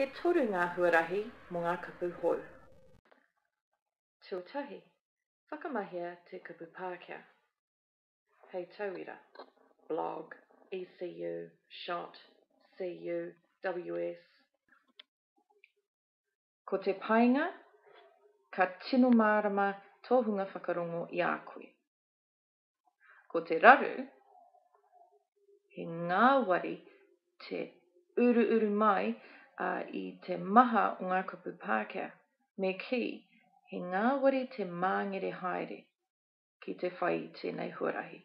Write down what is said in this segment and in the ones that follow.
E toru ngā huarahi mō ngā kupu hou. Tuatahi, whakamahia te kupu Pākehā. Hei tauira, blog, ECU, shot, CU, WS. Ko te painga, ka tino mārama tō hunga whakarongo i a koe. Ko te raru, he ngāwari te uruuru mai a i te maha o ngā kupu Pākehā, me kī, he ngāwari te māngere haere ki te whai i tēnei huarahi.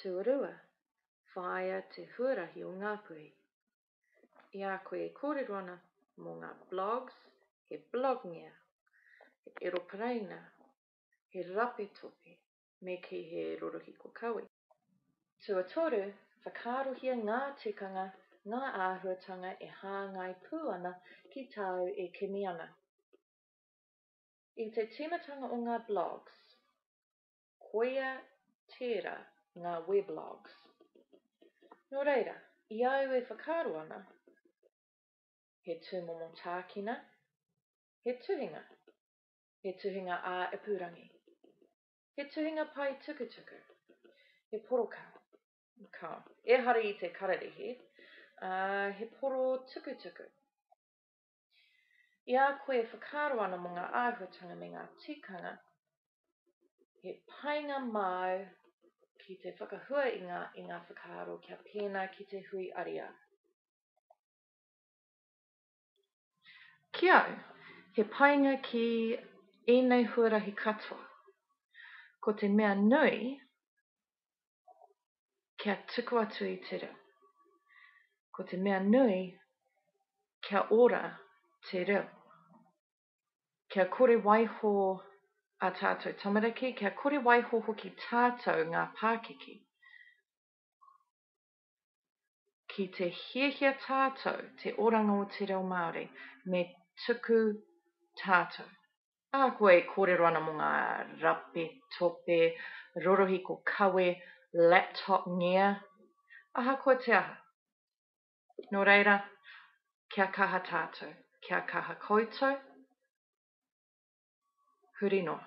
Tuarua, whāia te huarahi o Ngāpuhi. I a koe e kōrero ana mō ngā blogs, he blogngia, he eroparaina, he rape tope me kei he rorohiko kawe. Tuatoru, whakaarohia ngā tikanga, ngā āhuatanga e hāngai pū ana ki tāu e kimi ana. I te tīmatanga o ngā blogs, koia tērā ngā weblogs. Nō reira, i a au e whakaaro ana, he tūmomo tākina, he tuhinga, He tuhinga ā-ipurangi. He tuhinga pae tukutuku. He poroka. Ka. Ehara i te kararehe, ā, he poro tukutuku. I a koe e whakaaro ana mō ngā āhuatanga me ngā tikanga, he painga māu ki te whakahua i ngā, i ngā whakaaro kia pēnā ki te hui ariā. Ki au, he painga ki ēnei huarahi katoa, ko te mea nui kia tuku atu i te reo, ko te mea nui kia ora te reo, kia kore waiho a tātou tamaraki, kia kore waiho hoki tātou ngā pākiki. Ki te hiahia tātou te oranga o te reo Māori, me tuku tātou. Ā, koe e kōrero ana mō ngā rape, tope, rorohiko kawe, laptop ngea, ahakoa te aha. Nō reira, kia kaha tātou, kia kaha koutou, huri noa.